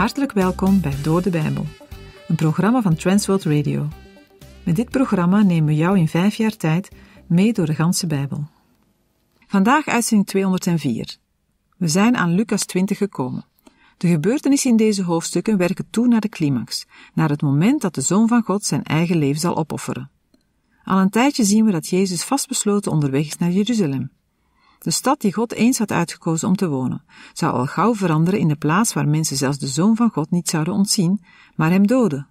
Hartelijk welkom bij Door de Bijbel, een programma van Transworld Radio. Met dit programma nemen we jou in vijf jaar tijd mee door de ganse Bijbel. Vandaag uitzending 204. We zijn aan Lucas 20 gekomen. De gebeurtenissen in deze hoofdstukken werken toe naar de climax, naar het moment dat de Zoon van God zijn eigen leven zal opofferen. Al een tijdje zien we dat Jezus vastbesloten onderweg is naar Jeruzalem. De stad die God eens had uitgekozen om te wonen, zou al gauw veranderen in de plaats waar mensen zelfs de Zoon van God niet zouden ontzien, maar hem doden.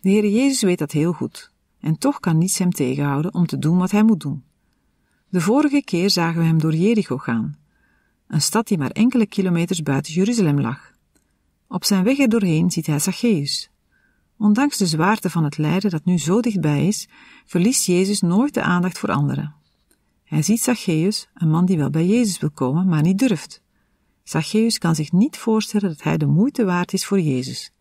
De Heer Jezus weet dat heel goed, en toch kan niets hem tegenhouden om te doen wat hij moet doen. De vorige keer zagen we hem door Jericho gaan, een stad die maar enkele kilometers buiten Jeruzalem lag. Op zijn weg er doorheen ziet hij Zacchaeus. Ondanks de zwaarte van het lijden dat nu zo dichtbij is, verliest Jezus nooit de aandacht voor anderen. Hij ziet Zacchaeus, een man die wel bij Jezus wil komen, maar niet durft. Zacchaeus kan zich niet voorstellen dat hij de moeite waard is voor Jezus.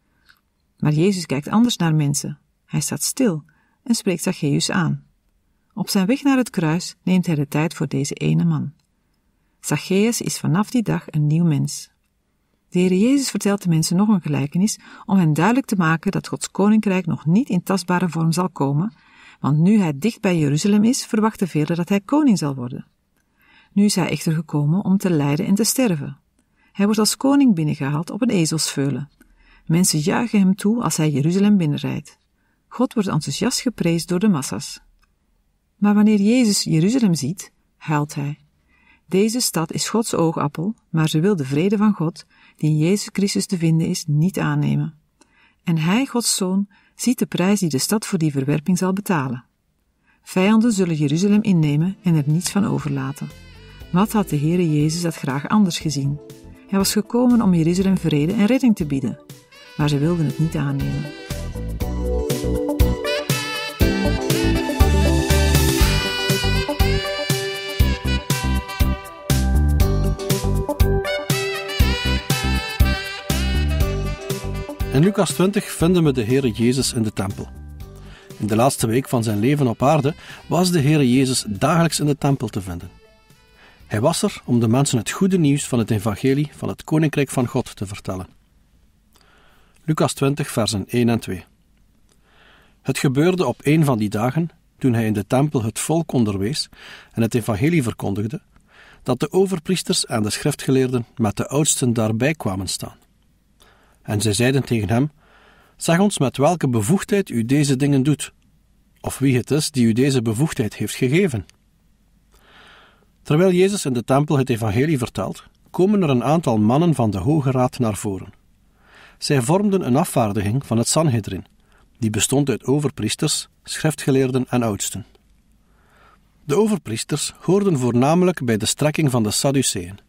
Maar Jezus kijkt anders naar mensen. Hij staat stil en spreekt Zacchaeus aan. Op zijn weg naar het kruis neemt hij de tijd voor deze ene man. Zacchaeus is vanaf die dag een nieuw mens. De Heer Jezus vertelt de mensen nog een gelijkenis om hen duidelijk te maken dat Gods koninkrijk nog niet in tastbare vorm zal komen, want nu hij dicht bij Jeruzalem is, verwachten velen dat hij koning zal worden. Nu is hij echter gekomen om te lijden en te sterven. Hij wordt als koning binnengehaald op een ezelsveulen. Mensen juichen hem toe als hij Jeruzalem binnenrijdt. God wordt enthousiast geprezen door de massa's. Maar wanneer Jezus Jeruzalem ziet, huilt hij. Deze stad is Gods oogappel, maar ze wil de vrede van God, die in Jezus Christus te vinden is, niet aannemen. En hij, Gods zoon, ziet de prijs die de stad voor die verwerping zal betalen. Vijanden zullen Jeruzalem innemen en er niets van overlaten. Wat had de Heere Jezus dat graag anders gezien? Hij was gekomen om Jeruzalem vrede en redding te bieden, maar ze wilden het niet aannemen. In Lucas 20 vinden we de Heere Jezus in de tempel. In de laatste week van zijn leven op aarde was de Heere Jezus dagelijks in de tempel te vinden. Hij was er om de mensen het goede nieuws van het evangelie van het Koninkrijk van God te vertellen. Lucas 20, versen 1 en 2. Het gebeurde op een van die dagen, toen hij in de tempel het volk onderwees en het evangelie verkondigde, dat de overpriesters en de schriftgeleerden met de oudsten daarbij kwamen staan. En zij zeiden tegen hem: Zeg ons met welke bevoegdheid u deze dingen doet, of wie het is die u deze bevoegdheid heeft gegeven. Terwijl Jezus in de tempel het evangelie vertelt, komen er een aantal mannen van de Hoge Raad naar voren. Zij vormden een afvaardiging van het Sanhedrin, die bestond uit overpriesters, schriftgeleerden en oudsten. De overpriesters hoorden voornamelijk bij de strekking van de Sadduceeën.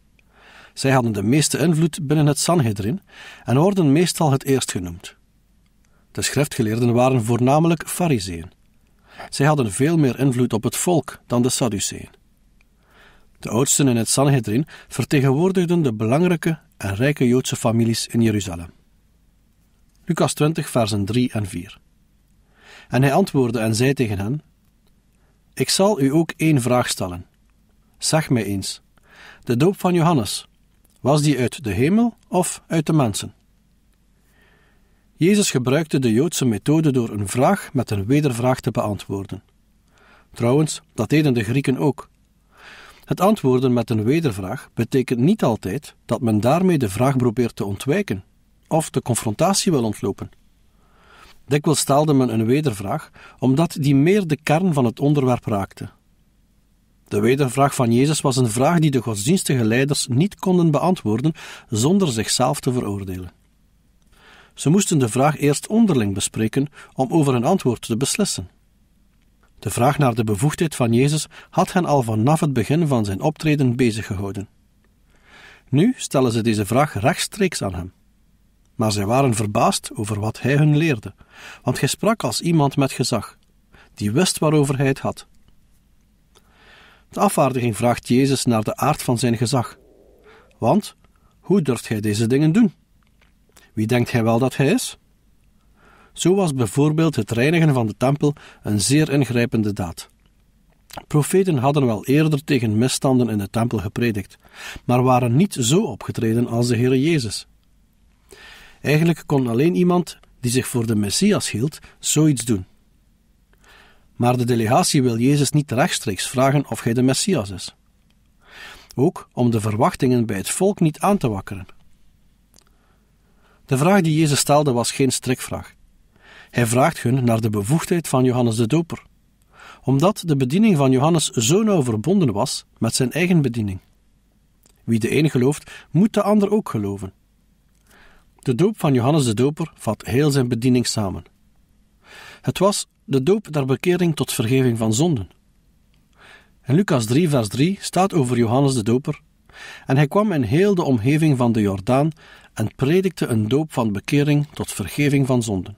Zij hadden de meeste invloed binnen het Sanhedrin en worden meestal het eerst genoemd. De schriftgeleerden waren voornamelijk Fariseeën. Zij hadden veel meer invloed op het volk dan de Sadduceeën. De oudsten in het Sanhedrin vertegenwoordigden de belangrijke en rijke Joodse families in Jeruzalem. Lucas 20, versen 3 en 4. En hij antwoordde en zei tegen hen: Ik zal u ook één vraag stellen. Zeg mij eens: de doop van Johannes, was die uit de hemel of uit de mensen? Jezus gebruikte de Joodse methode door een vraag met een wedervraag te beantwoorden. Trouwens, dat deden de Grieken ook. Het antwoorden met een wedervraag betekent niet altijd dat men daarmee de vraag probeert te ontwijken of de confrontatie wil ontlopen. Dikwijls stelde men een wedervraag omdat die meer de kern van het onderwerp raakte. De wedervraag van Jezus was een vraag die de godsdienstige leiders niet konden beantwoorden zonder zichzelf te veroordelen. Ze moesten de vraag eerst onderling bespreken om over een antwoord te beslissen. De vraag naar de bevoegdheid van Jezus had hen al vanaf het begin van zijn optreden beziggehouden. Nu stellen ze deze vraag rechtstreeks aan hem. Maar zij waren verbaasd over wat hij hun leerde, want hij sprak als iemand met gezag, die wist waarover hij het had. De afvaardiging vraagt Jezus naar de aard van zijn gezag. Want hoe durft hij deze dingen doen? Wie denkt hij wel dat hij is? Zo was bijvoorbeeld het reinigen van de tempel een zeer ingrijpende daad. Profeten hadden wel eerder tegen misstanden in de tempel gepredikt, maar waren niet zo opgetreden als de Heer Jezus. Eigenlijk kon alleen iemand die zich voor de Messias hield zoiets doen. Maar de delegatie wil Jezus niet rechtstreeks vragen of hij de Messias is. Ook om de verwachtingen bij het volk niet aan te wakkeren. De vraag die Jezus stelde was geen strikvraag. Hij vraagt hun naar de bevoegdheid van Johannes de Doper, omdat de bediening van Johannes zo nauw verbonden was met zijn eigen bediening. Wie de een gelooft, moet de ander ook geloven. De doop van Johannes de Doper vat heel zijn bediening samen. Het was de doop der bekering tot vergeving van zonden. In Lucas 3, vers 3 staat over Johannes de Doper: En hij kwam in heel de omgeving van de Jordaan en predikte een doop van bekering tot vergeving van zonden.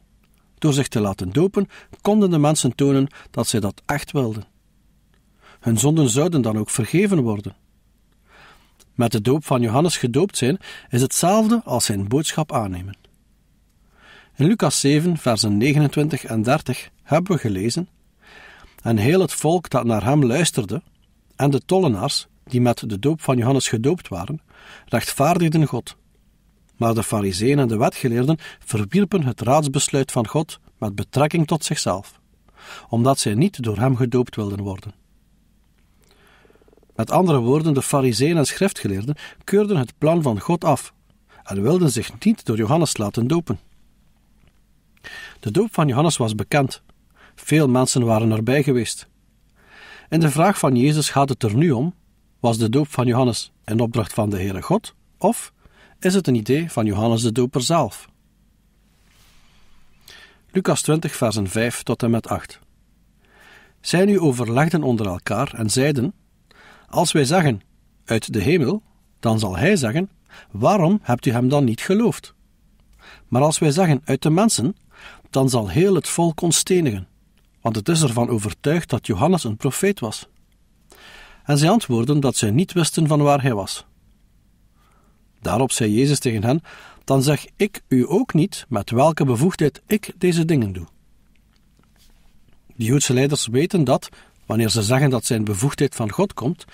Door zich te laten dopen, konden de mensen tonen dat zij dat echt wilden. Hun zonden zouden dan ook vergeven worden. Met de doop van Johannes gedoopt zijn is hetzelfde als zijn boodschap aannemen. In Lucas 7, versen 29 en 30 hebben we gelezen: En heel het volk dat naar hem luisterde, en de tollenaars, die met de doop van Johannes gedoopt waren, rechtvaardigden God. Maar de fariseeën en de wetgeleerden verwierpen het raadsbesluit van God met betrekking tot zichzelf, omdat zij niet door hem gedoopt wilden worden. Met andere woorden, de fariseeën en schriftgeleerden keurden het plan van God af en wilden zich niet door Johannes laten dopen. De doop van Johannes was bekend. Veel mensen waren erbij geweest. In de vraag van Jezus gaat het er nu om: was de doop van Johannes een opdracht van de Heere God, of is het een idee van Johannes de Doper zelf? Lucas 20, versen 5 tot en met 8. Zij nu overlegden onder elkaar en zeiden: Als wij zeggen uit de hemel, dan zal hij zeggen: Waarom hebt u hem dan niet geloofd? Maar als wij zeggen uit de mensen, dan zal heel het volk ons stenigen, want het is ervan overtuigd dat Johannes een profeet was. En zij antwoordden dat zij niet wisten van waar hij was. Daarop zei Jezus tegen hen: Dan zeg ik u ook niet met welke bevoegdheid ik deze dingen doe. De Joodse leiders weten dat, wanneer ze zeggen dat zijn bevoegdheid van God komt,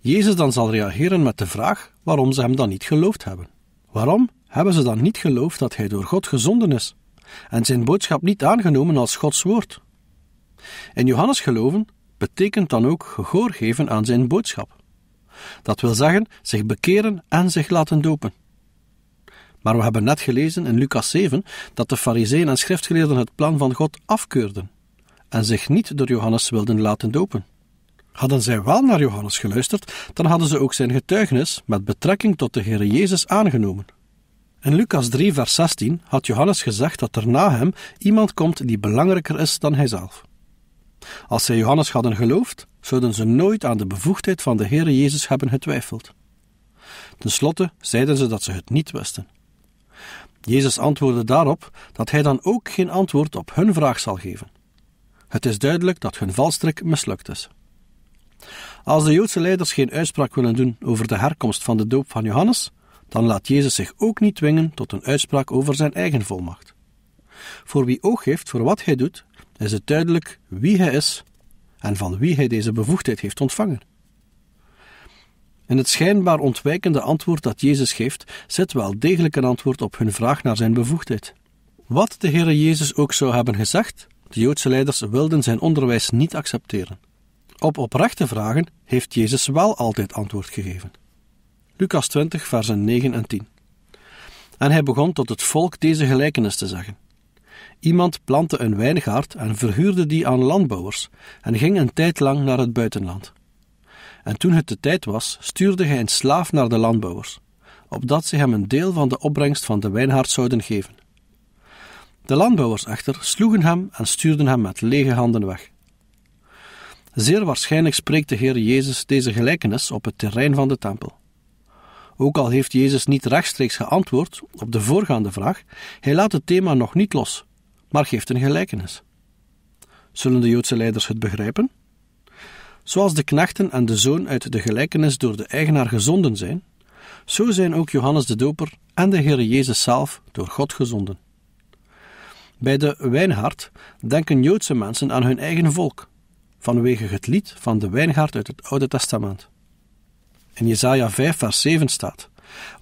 Jezus dan zal reageren met de vraag waarom ze hem dan niet geloofd hebben. Waarom hebben ze dan niet geloofd dat hij door God gezonden is? en zijn boodschap niet aangenomen als Gods woord. In Johannes geloven betekent dan ook gehoor geven aan zijn boodschap. Dat wil zeggen zich bekeren en zich laten dopen. Maar we hebben net gelezen in Lucas 7 dat de fariseeën en schriftgeleerden het plan van God afkeurden en zich niet door Johannes wilden laten dopen. Hadden zij wel naar Johannes geluisterd, dan hadden ze ook zijn getuigenis met betrekking tot de Heer Jezus aangenomen. In Lucas 3, vers 16 had Johannes gezegd dat er na hem iemand komt die belangrijker is dan hijzelf. Als zij Johannes hadden geloofd, zouden ze nooit aan de bevoegdheid van de Heere Jezus hebben getwijfeld. Ten slotte zeiden ze dat ze het niet wisten. Jezus antwoordde daarop dat hij dan ook geen antwoord op hun vraag zal geven. Het is duidelijk dat hun valstrik mislukt is. Als de Joodse leiders geen uitspraak willen doen over de herkomst van de doop van Johannes, dan laat Jezus zich ook niet dwingen tot een uitspraak over zijn eigen volmacht. Voor wie oog heeft voor wat hij doet, is het duidelijk wie hij is en van wie hij deze bevoegdheid heeft ontvangen. In het schijnbaar ontwijkende antwoord dat Jezus geeft, zit wel degelijk een antwoord op hun vraag naar zijn bevoegdheid. Wat de Heere Jezus ook zou hebben gezegd, de Joodse leiders wilden zijn onderwijs niet accepteren. Op oprechte vragen heeft Jezus wel altijd antwoord gegeven. Lucas 20, versen 9 en 10. En hij begon tot het volk deze gelijkenis te zeggen. Iemand plantte een wijngaard en verhuurde die aan landbouwers en ging een tijd lang naar het buitenland. En toen het de tijd was, stuurde hij een slaaf naar de landbouwers, opdat ze hem een deel van de opbrengst van de wijngaard zouden geven. De landbouwers echter sloegen hem en stuurden hem met lege handen weg. Zeer waarschijnlijk spreekt de Heer Jezus deze gelijkenis op het terrein van de tempel. Ook al heeft Jezus niet rechtstreeks geantwoord op de voorgaande vraag, hij laat het thema nog niet los, maar geeft een gelijkenis. Zullen de Joodse leiders het begrijpen? Zoals de knechten en de zoon uit de gelijkenis door de eigenaar gezonden zijn, zo zijn ook Johannes de Doper en de Heer Jezus zelf door God gezonden. Bij de wijngaard denken Joodse mensen aan hun eigen volk, vanwege het lied van de wijngaard uit het Oude Testament. In Jesaja 5 vers 7 staat,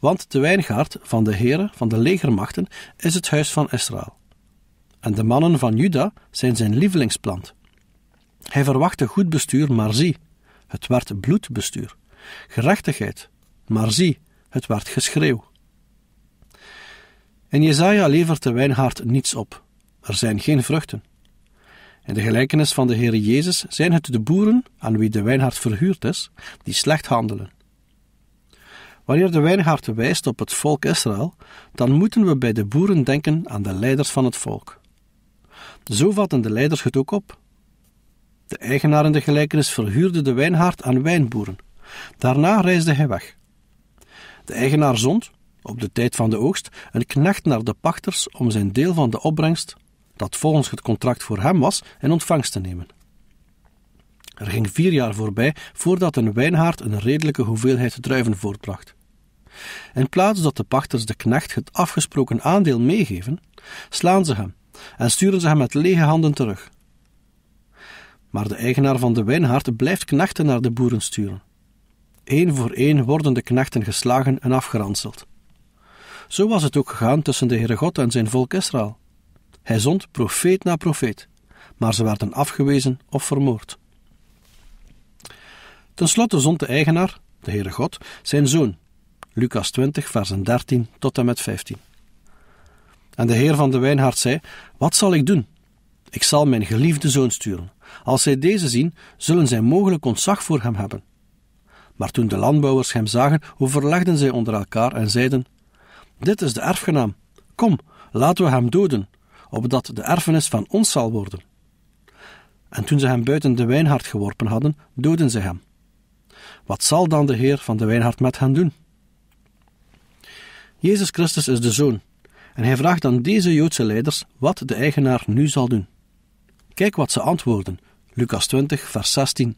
want de wijngaard van de Heere van de legermachten is het huis van Israël. En de mannen van Juda zijn zijn lievelingsplant. Hij verwachtte goed bestuur, maar zie, het werd bloedbestuur. Gerechtigheid, maar zie, het werd geschreeuw. In Jezaja levert de wijngaard niets op. Er zijn geen vruchten. In de gelijkenis van de Heer Jezus zijn het de boeren aan wie de wijngaard verhuurd is, die slecht handelen. Wanneer de wijngaard wijst op het volk Israël, dan moeten we bij de boeren denken aan de leiders van het volk. Zo vatten de leiders het ook op. De eigenaar in de gelijkenis verhuurde de wijngaard aan wijnboeren. Daarna reisde hij weg. De eigenaar zond, op de tijd van de oogst, een knecht naar de pachters om zijn deel van de opbrengst, dat volgens het contract voor hem was, in ontvangst te nemen. Er ging vier jaar voorbij voordat een wijngaard een redelijke hoeveelheid druiven voortbracht. In plaats dat de pachters de knecht het afgesproken aandeel meegeven, slaan ze hem en sturen ze hem met lege handen terug. Maar de eigenaar van de wijngaard blijft knechten naar de boeren sturen. Eén voor één worden de knechten geslagen en afgeranseld. Zo was het ook gegaan tussen de Heere God en zijn volk Israël. Hij zond profeet na profeet, maar ze werden afgewezen of vermoord. Ten slotte zond de eigenaar, de Heere God, zijn zoon, Lucas 20, versen 13 tot en met 15. En de heer van de wijngaard zei: Wat zal ik doen? Ik zal mijn geliefde zoon sturen. Als zij deze zien, zullen zij mogelijk ontzag voor hem hebben. Maar toen de landbouwers hem zagen, overlegden zij onder elkaar en zeiden: Dit is de erfgenaam. Kom, laten we hem doden, opdat de erfenis van ons zal worden. En toen ze hem buiten de wijnhart geworpen hadden, doden ze hem. Wat zal dan de Heer van de wijnhart met hen doen? Jezus Christus is de Zoon, en hij vraagt aan deze Joodse leiders wat de eigenaar nu zal doen. Kijk wat ze antwoorden, Lucas 20, vers 16.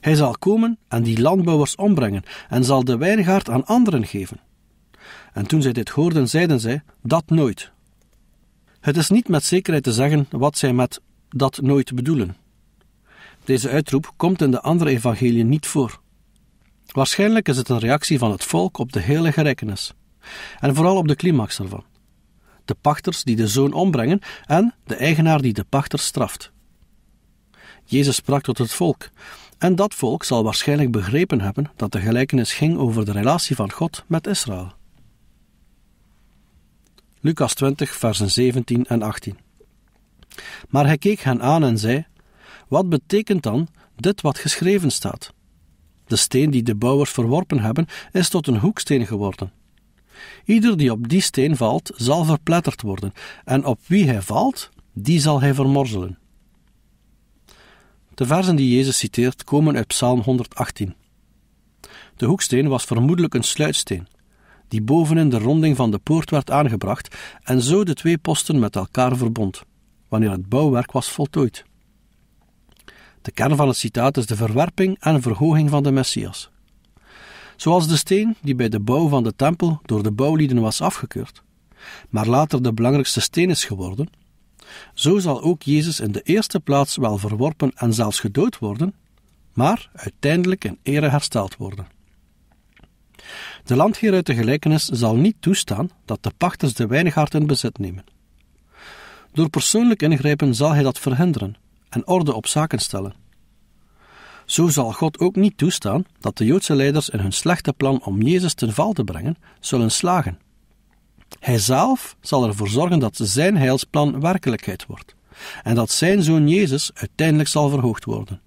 Hij zal komen en die landbouwers ombrengen en zal de wijngaard aan anderen geven. En toen zij dit hoorden, zeiden zij: Dat nooit. Het is niet met zekerheid te zeggen wat zij met dat nooit bedoelen. Deze uitroep komt in de andere evangeliën niet voor. Waarschijnlijk is het een reactie van het volk op de hele gelijkenis, en vooral op de climax ervan. De pachters die de zoon ombrengen en de eigenaar die de pachter straft. Jezus sprak tot het volk, en dat volk zal waarschijnlijk begrepen hebben dat de gelijkenis ging over de relatie van God met Israël. Lucas 20, versen 17 en 18. Maar hij keek hen aan en zei: Wat betekent dan dit wat geschreven staat? De steen die de bouwers verworpen hebben, is tot een hoeksteen geworden. Ieder die op die steen valt, zal verpletterd worden, en op wie hij valt, die zal hij vermorzelen. De versen die Jezus citeert komen uit Psalm 118. De hoeksteen was vermoedelijk een sluitsteen, die bovenin de ronding van de poort werd aangebracht en zo de twee posten met elkaar verbond, wanneer het bouwwerk was voltooid. De kern van het citaat is de verwerping en verhoging van de Messias. Zoals de steen die bij de bouw van de tempel door de bouwlieden was afgekeurd, maar later de belangrijkste steen is geworden, zo zal ook Jezus in de eerste plaats wel verworpen en zelfs gedood worden, maar uiteindelijk in ere hersteld worden. De landheer uit de gelijkenis zal niet toestaan dat de pachters de wijngaard in bezit nemen. Door persoonlijk ingrijpen zal hij dat verhinderen en orde op zaken stellen. Zo zal God ook niet toestaan dat de Joodse leiders in hun slechte plan om Jezus ten val te brengen zullen slagen. Hij zelf zal ervoor zorgen dat zijn heilsplan werkelijkheid wordt en dat zijn zoon Jezus uiteindelijk zal verhoogd worden.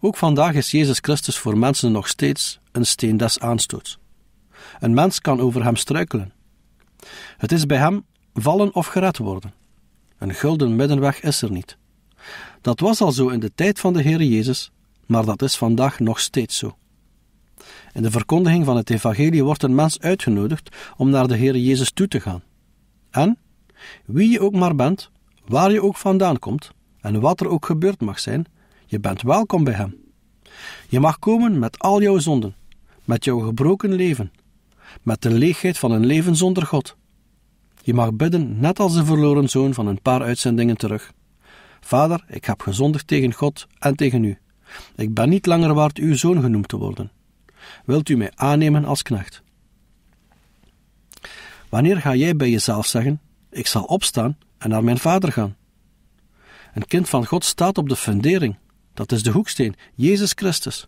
Ook vandaag is Jezus Christus voor mensen nog steeds een steen des aanstoots. Een mens kan over hem struikelen. Het is bij hem vallen of gered worden. Een gulden middenweg is er niet. Dat was al zo in de tijd van de Heer Jezus, maar dat is vandaag nog steeds zo. In de verkondiging van het Evangelie wordt een mens uitgenodigd om naar de Heer Jezus toe te gaan. En, wie je ook maar bent, waar je ook vandaan komt en wat er ook gebeurd mag zijn, je bent welkom bij Hem. Je mag komen met al jouw zonden, met jouw gebroken leven, met de leegheid van een leven zonder God. Je mag bidden, net als de verloren zoon van een paar uitzendingen terug. Vader, ik heb gezondigd tegen God en tegen u. Ik ben niet langer waard uw zoon genoemd te worden. Wilt u mij aannemen als knecht? Wanneer ga jij bij jezelf zeggen: Ik zal opstaan en naar mijn vader gaan? Een kind van God staat op de fundering. Dat is de hoeksteen, Jezus Christus.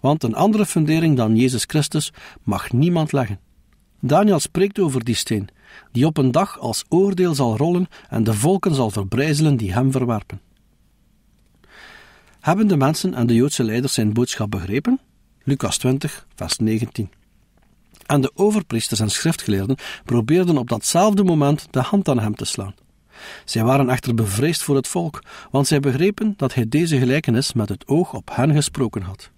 Want een andere fundering dan Jezus Christus mag niemand leggen. Daniel spreekt over die steen, die op een dag als oordeel zal rollen en de volken zal verbrijzelen die hem verwerpen. Hebben de mensen en de Joodse leiders zijn boodschap begrepen? Lucas 20, vers 19. En de overpriesters en schriftgeleerden probeerden op datzelfde moment de hand aan hem te slaan. Zij waren echter bevreesd voor het volk, want zij begrepen dat hij deze gelijkenis met het oog op hen gesproken had.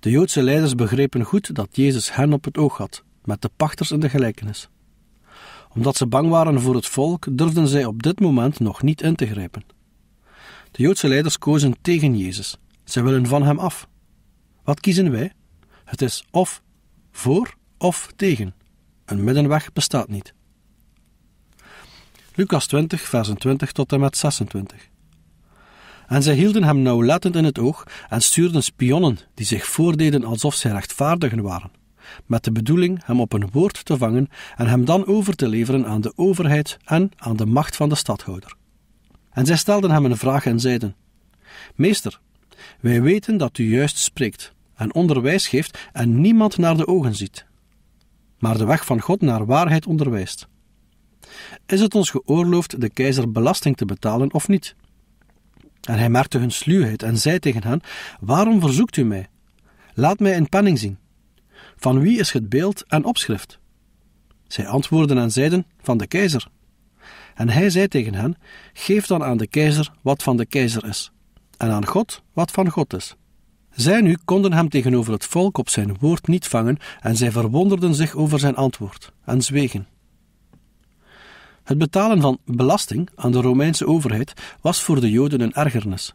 De Joodse leiders begrepen goed dat Jezus hen op het oog had, met de pachters in de gelijkenis. Omdat ze bang waren voor het volk, durfden zij op dit moment nog niet in te grijpen. De Joodse leiders kozen tegen Jezus. Zij willen van hem af. Wat kiezen wij? Het is of voor of tegen. Een middenweg bestaat niet. Lucas 20, versen 20 tot en met 26. En zij hielden hem nauwlettend in het oog en stuurden spionnen die zich voordeden alsof zij rechtvaardigen waren, met de bedoeling hem op een woord te vangen en hem dan over te leveren aan de overheid en aan de macht van de stadhouder. En zij stelden hem een vraag en zeiden: Meester, wij weten dat u juist spreekt en onderwijs geeft en niemand naar de ogen ziet, maar de weg van God naar waarheid onderwijst. Is het ons geoorloofd de keizer belasting te betalen of niet? En hij merkte hun sluwheid en zei tegen hen: Waarom verzoekt u mij? Laat mij een penning zien. Van wie is het beeld en opschrift? Zij antwoordden en zeiden: Van de keizer. En hij zei tegen hen: Geef dan aan de keizer wat van de keizer is, en aan God wat van God is. Zij nu konden hem tegenover het volk op zijn woord niet vangen, en zij verwonderden zich over zijn antwoord en zwegen. Het betalen van belasting aan de Romeinse overheid was voor de Joden een ergernis,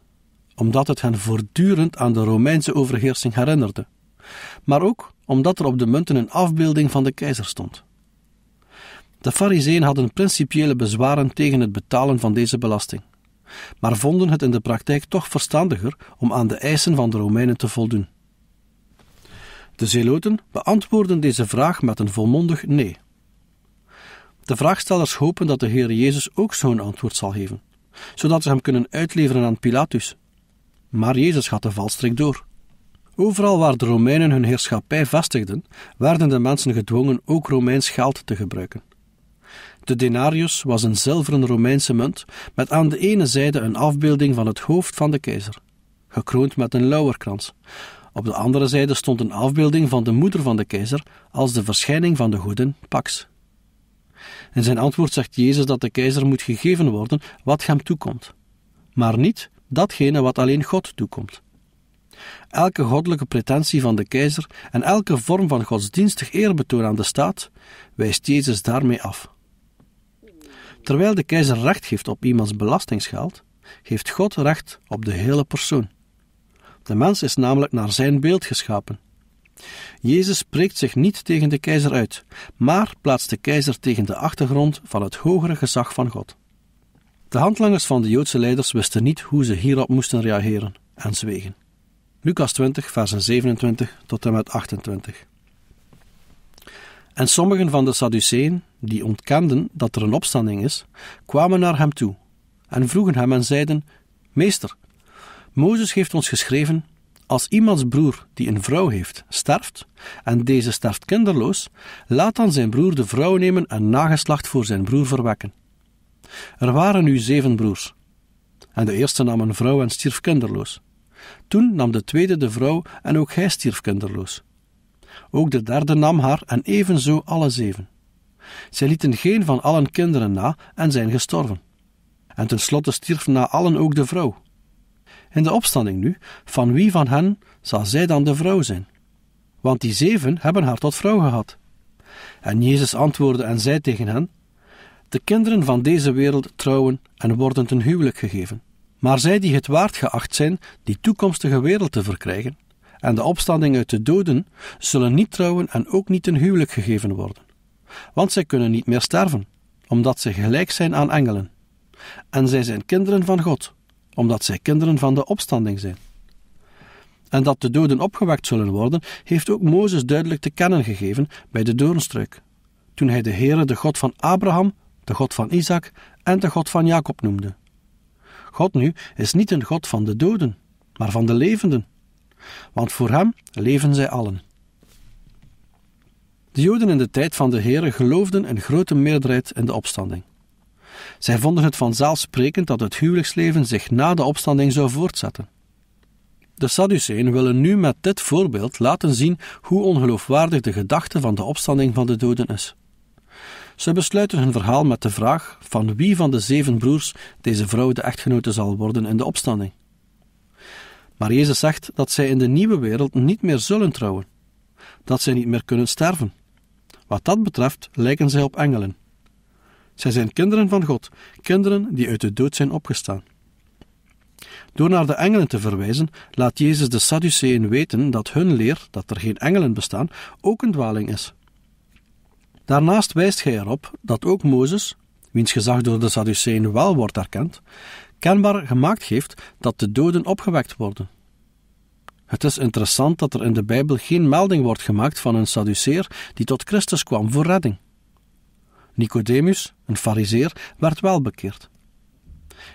omdat het hen voortdurend aan de Romeinse overheersing herinnerde, maar ook omdat er op de munten een afbeelding van de keizer stond. De Fariseeën hadden principiële bezwaren tegen het betalen van deze belasting, maar vonden het in de praktijk toch verstandiger om aan de eisen van de Romeinen te voldoen. De Zeloten beantwoorden deze vraag met een volmondig nee. De vraagstellers hopen dat de Heer Jezus ook zo'n antwoord zal geven, zodat ze hem kunnen uitleveren aan Pilatus. Maar Jezus gaat de valstrik door. Overal waar de Romeinen hun heerschappij vestigden, werden de mensen gedwongen ook Romeins geld te gebruiken. De denarius was een zilveren Romeinse munt met aan de ene zijde een afbeelding van het hoofd van de keizer, gekroond met een lauwerkrans. Op de andere zijde stond een afbeelding van de moeder van de keizer als de verschijning van de goeden Pax. In zijn antwoord zegt Jezus dat de keizer moet gegeven worden wat hem toekomt, maar niet datgene wat alleen God toekomt. Elke goddelijke pretentie van de keizer en elke vorm van godsdienstig eerbetoon aan de staat wijst Jezus daarmee af. Terwijl de keizer recht geeft op iemands belastingsgeld, geeft God recht op de hele persoon. De mens is namelijk naar zijn beeld geschapen. Jezus spreekt zich niet tegen de keizer uit, maar plaatst de keizer tegen de achtergrond van het hogere gezag van God. De handlangers van de Joodse leiders wisten niet hoe ze hierop moesten reageren en zwegen. Lucas 20, versen 27 tot en met 28. En sommigen van de Sadduceeën, die ontkenden dat er een opstanding is, kwamen naar hem toe en vroegen hem en zeiden: Meester, Mozes heeft ons geschreven als iemands broer die een vrouw heeft sterft, en deze sterft kinderloos, laat dan zijn broer de vrouw nemen en nageslacht voor zijn broer verwekken. Er waren nu zeven broers. En de eerste nam een vrouw en stierf kinderloos. Toen nam de tweede de vrouw en ook hij stierf kinderloos. Ook de derde nam haar en evenzo alle zeven. Zij lieten geen van allen kinderen na en zijn gestorven. En tenslotte stierf na allen ook de vrouw. In de opstanding nu, van wie van hen zal zij dan de vrouw zijn? Want die zeven hebben haar tot vrouw gehad. En Jezus antwoordde en zei tegen hen: De kinderen van deze wereld trouwen en worden ten huwelijk gegeven. Maar zij die het waard geacht zijn die toekomstige wereld te verkrijgen, en de opstanding uit de doden zullen niet trouwen en ook niet een huwelijk gegeven worden, want zij kunnen niet meer sterven, omdat zij gelijk zijn aan engelen. En zij zijn kinderen van God, omdat zij kinderen van de opstanding zijn. En dat de doden opgewekt zullen worden, heeft ook Mozes duidelijk te kennen gegeven bij de doornstruik, toen hij de Heere de God van Abraham, de God van Isaac en de God van Jacob noemde. God nu is niet een God van de doden, maar van de levenden, want voor hem leven zij allen. De Joden in de tijd van de Heere geloofden in grote meerderheid in de opstanding. Zij vonden het vanzelfsprekend dat het huwelijksleven zich na de opstanding zou voortzetten. De Sadduceeën willen nu met dit voorbeeld laten zien hoe ongeloofwaardig de gedachte van de opstanding van de doden is. Ze besluiten hun verhaal met de vraag van wie van de zeven broers deze vrouw de echtgenote zal worden in de opstanding. Maar Jezus zegt dat zij in de nieuwe wereld niet meer zullen trouwen, dat zij niet meer kunnen sterven. Wat dat betreft lijken zij op engelen. Zij zijn kinderen van God, kinderen die uit de dood zijn opgestaan. Door naar de engelen te verwijzen, laat Jezus de Sadduceeën weten dat hun leer, dat er geen engelen bestaan, ook een dwaling is. Daarnaast wijst hij erop dat ook Mozes, wiens gezag door de Sadduceeën wel wordt erkend, kenbaar gemaakt heeft dat de doden opgewekt worden. Het is interessant dat er in de Bijbel geen melding wordt gemaakt van een Sadduceer die tot Christus kwam voor redding. Nicodemus, een fariseer, werd wel bekeerd.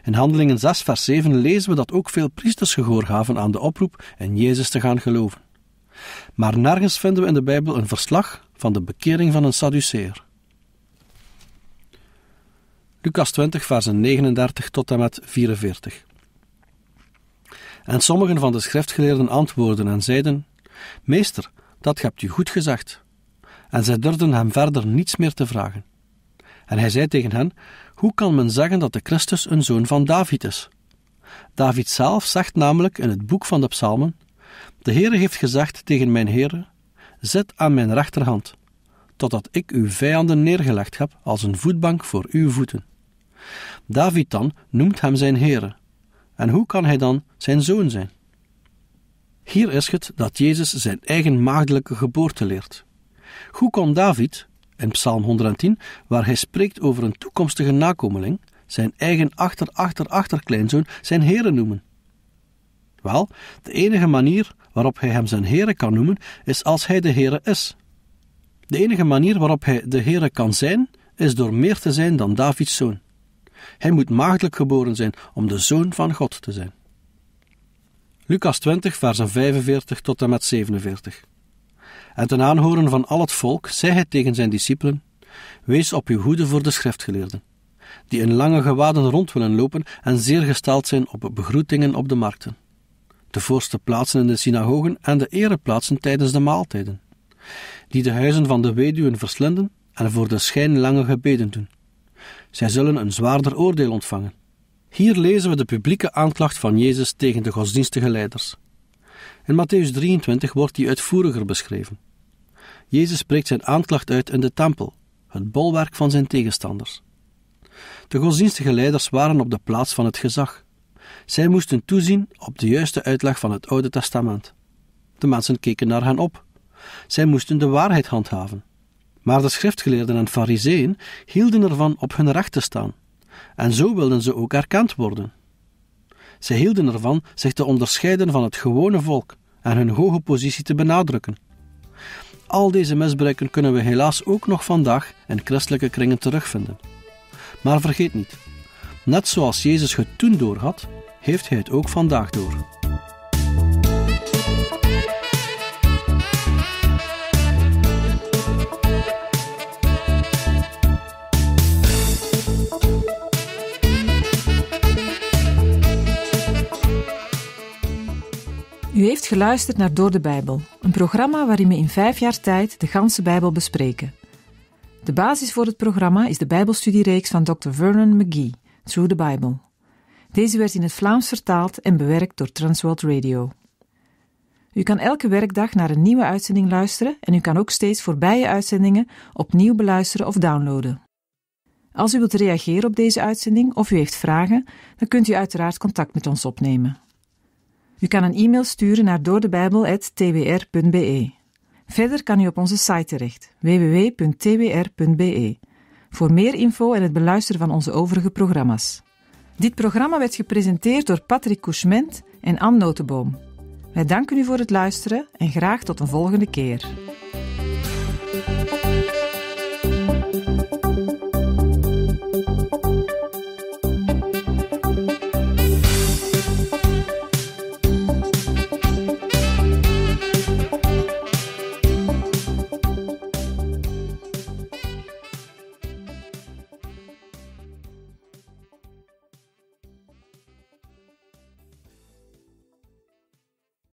In Handelingen 6, vers 7 lezen we dat ook veel priesters gehoor gaven aan de oproep in Jezus te gaan geloven. Maar nergens vinden we in de Bijbel een verslag van de bekering van een Sadduceer. Lucas 20, versen 39 tot en met 44. En sommigen van de schriftgeleerden antwoordden en zeiden: Meester, dat hebt u goed gezegd. En zij durfden hem verder niets meer te vragen. En hij zei tegen hen: Hoe kan men zeggen dat de Christus een zoon van David is? David zelf zegt namelijk in het boek van de Psalmen: De Heere heeft gezegd tegen mijn Heere: Zet aan mijn rechterhand, totdat ik uw vijanden neergelegd heb als een voetbank voor uw voeten. David dan noemt hem zijn Heere. En hoe kan hij dan zijn zoon zijn? Hier is het dat Jezus zijn eigen maagdelijke geboorte leert. Hoe kon David, in Psalm 110, waar hij spreekt over een toekomstige nakomeling, zijn eigen achter-achter-achterkleinzoon zijn Heere noemen? Wel, de enige manier waarop hij hem zijn Heere kan noemen, is als hij de Heere is. De enige manier waarop hij de Heere kan zijn, is door meer te zijn dan Davids zoon. Hij moet maagdelijk geboren zijn om de zoon van God te zijn. Lucas 20, versen 45 tot en met 47. En ten aanhoren van al het volk zei hij tegen zijn discipelen: Wees op uw hoede voor de schriftgeleerden, die in lange gewaden rond willen lopen en zeer gesteld zijn op begroetingen op de markten, de voorste plaatsen in de synagogen en de ereplaatsen tijdens de maaltijden, die de huizen van de weduwen verslinden en voor de schijn lange gebeden doen. Zij zullen een zwaarder oordeel ontvangen. Hier lezen we de publieke aanklacht van Jezus tegen de godsdienstige leiders. In Matthäus 23 wordt die uitvoeriger beschreven. Jezus spreekt zijn aanklacht uit in de tempel, het bolwerk van zijn tegenstanders. De godsdienstige leiders waren op de plaats van het gezag. Zij moesten toezien op de juiste uitleg van het Oude Testament. De mensen keken naar hen op. Zij moesten de waarheid handhaven. Maar de schriftgeleerden en fariseeën hielden ervan op hun recht te staan. En zo wilden ze ook erkend worden. Ze hielden ervan zich te onderscheiden van het gewone volk en hun hoge positie te benadrukken. Al deze misbruiken kunnen we helaas ook nog vandaag in christelijke kringen terugvinden. Maar vergeet niet, net zoals Jezus het toen doorhad, heeft hij het ook vandaag door. U heeft geluisterd naar Door de Bijbel, een programma waarin we in vijf jaar tijd de ganse Bijbel bespreken. De basis voor het programma is de Bijbelstudiereeks van Dr. Vernon McGee, Through the Bible. Deze werd in het Vlaams vertaald en bewerkt door Transworld Radio. U kan elke werkdag naar een nieuwe uitzending luisteren en u kan ook steeds voorbije uitzendingen opnieuw beluisteren of downloaden. Als u wilt reageren op deze uitzending of u heeft vragen, dan kunt u uiteraard contact met ons opnemen. U kan een e-mail sturen naar doordebijbel.twr.be. Verder kan u op onze site terecht, www.twr.be, voor meer info en het beluisteren van onze overige programma's. Dit programma werd gepresenteerd door Patrick Couchement en Anne Notenboom. Wij danken u voor het luisteren en graag tot een volgende keer.